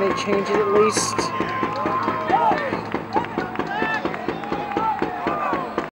they change it at least?